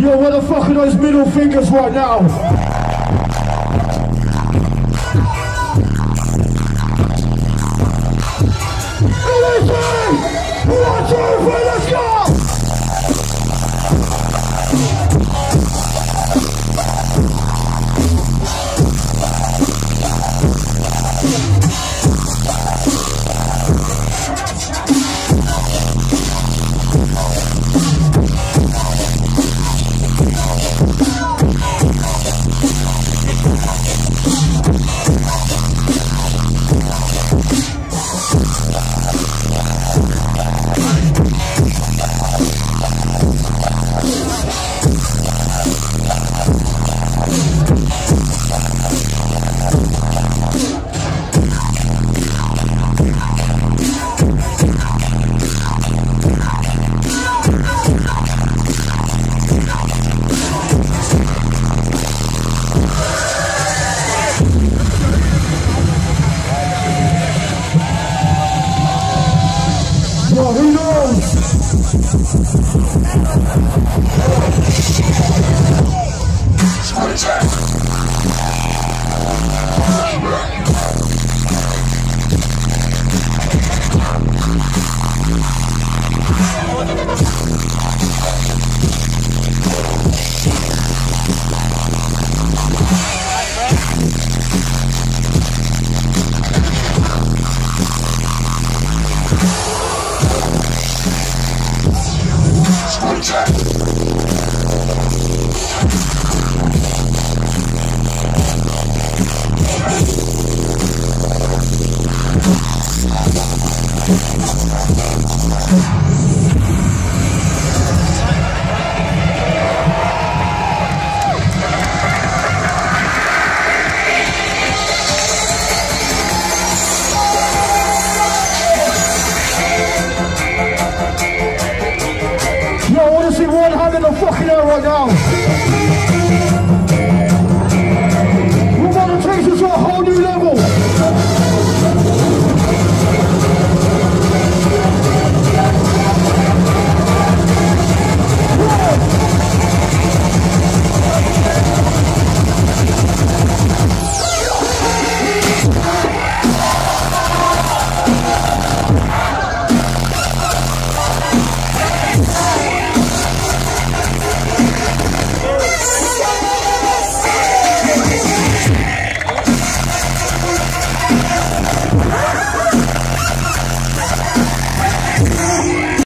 Yo, where the fuck are those middle fingers right now? Fucking air right now. Take this to new level.